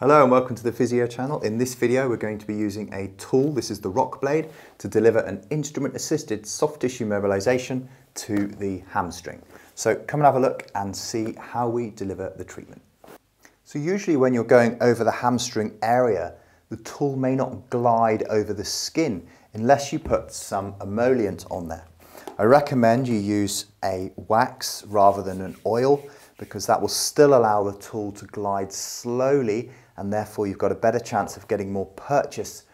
Hello and welcome to the Physio channel. In this video we're going to be using a tool, this is the RockBlade, to deliver an instrument assisted soft tissue mobilisation to the hamstring. So come and have a look and see how we deliver the treatment. So usually when you're going over the hamstring area, the tool may not glide over the skin unless you put some emollient on there. I recommend you use a wax rather than an oil because that will still allow the tool to glide slowly and therefore you've got a better chance of getting more purchase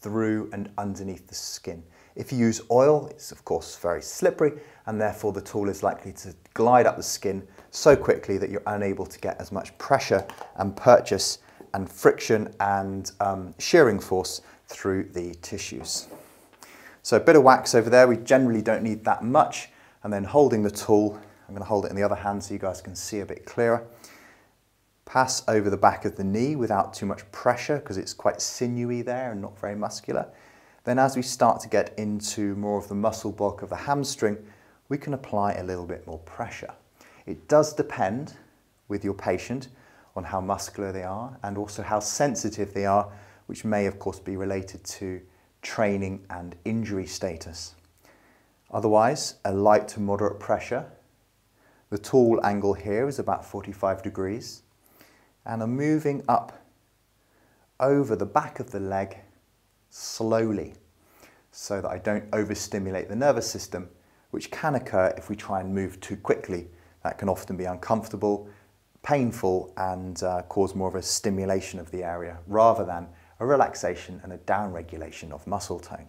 through and underneath the skin. If you use oil, it's of course very slippery and therefore the tool is likely to glide up the skin so quickly that you're unable to get as much pressure and purchase and friction and um, shearing force through the tissues. So a bit of wax over there, we generally don't need that much. And then holding the tool, I'm going to hold it in the other hand so you guys can see a bit clearer. Pass over the back of the knee without too much pressure because it's quite sinewy there and not very muscular. Then as we start to get into more of the muscle bulk of the hamstring, we can apply a little bit more pressure. It does depend with your patient on how muscular they are and also how sensitive they are, which may of course be related to training and injury status. Otherwise, a light to moderate pressure. The tool angle here is about 45 degrees and I'm moving up over the back of the leg slowly so that I don't overstimulate the nervous system, which can occur if we try and move too quickly. That can often be uncomfortable, painful, and uh, cause more of a stimulation of the area rather than a relaxation and a downregulation of muscle tone.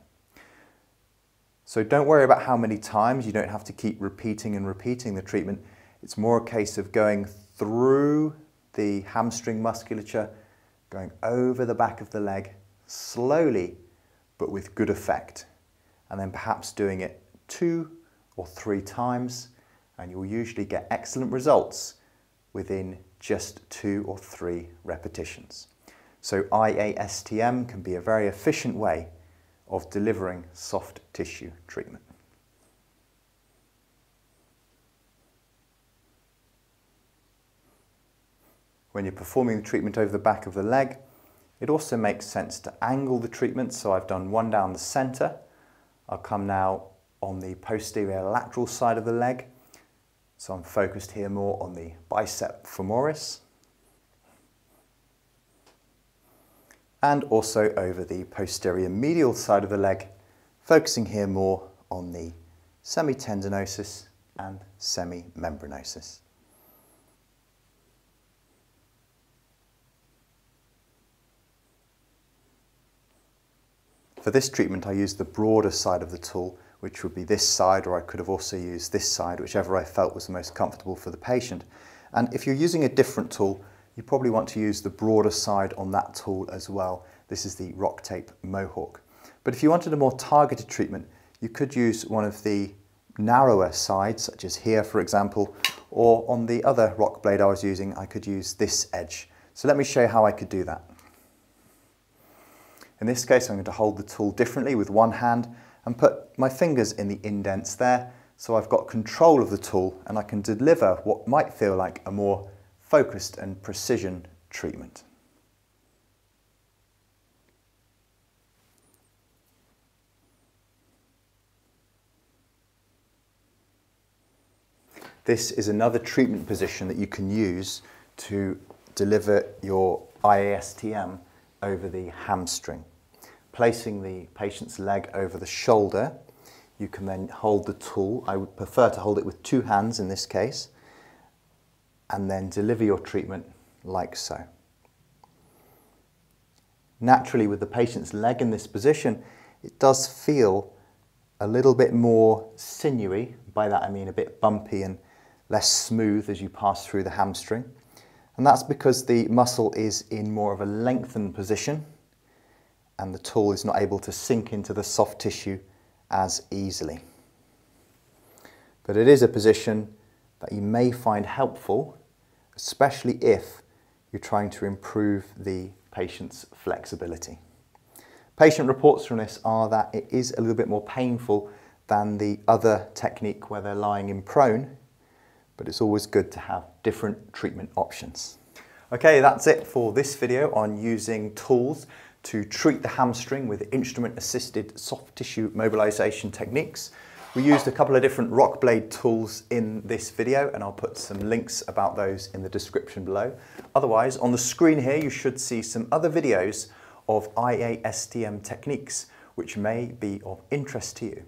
So don't worry about how many times, you don't have to keep repeating and repeating the treatment. It's more a case of going through the hamstring musculature, going over the back of the leg slowly but with good effect. And then perhaps doing it two or three times and you'll usually get excellent results within just two or three repetitions. So IASTM can be a very efficient way of delivering soft tissue treatment. When you're performing the treatment over the back of the leg. It also makes sense to angle the treatment, so I've done one down the center. I'll come now on the posterior lateral side of the leg. So I'm focused here more on the bicep femoris. And also over the posterior medial side of the leg, focusing here more on the semitendinosus and semimembranosus. For this treatment, I used the broader side of the tool, which would be this side, or I could have also used this side, whichever I felt was the most comfortable for the patient. And if you're using a different tool, you probably want to use the broader side on that tool as well. This is the RockTape Mohawk. But if you wanted a more targeted treatment, you could use one of the narrower sides, such as here, for example, or on the other RockBlade I was using, I could use this edge. So let me show you how I could do that. In this case, I'm going to hold the tool differently with one hand and put my fingers in the indents there so I've got control of the tool and I can deliver what might feel like a more focused and precision treatment. This is another treatment position that you can use to deliver your IASTM over the hamstring. Placing the patient's leg over the shoulder, you can then hold the tool. I would prefer to hold it with two hands in this case, and then deliver your treatment like so. Naturally, with the patient's leg in this position, it does feel a little bit more sinewy. By that I mean a bit bumpy and less smooth as you pass through the hamstring. And that's because the muscle is in more of a lengthened position and the tool is not able to sink into the soft tissue as easily. But it is a position that you may find helpful, especially if you're trying to improve the patient's flexibility. Patient reports from this are that it is a little bit more painful than the other technique where they're lying in prone, but it's always good to have different treatment options. Okay, that's it for this video on using tools to treat the hamstring with instrument-assisted soft tissue mobilization techniques. We used a couple of different RockBlade tools in this video and I'll put some links about those in the description below. Otherwise, on the screen here you should see some other videos of IASTM techniques which may be of interest to you.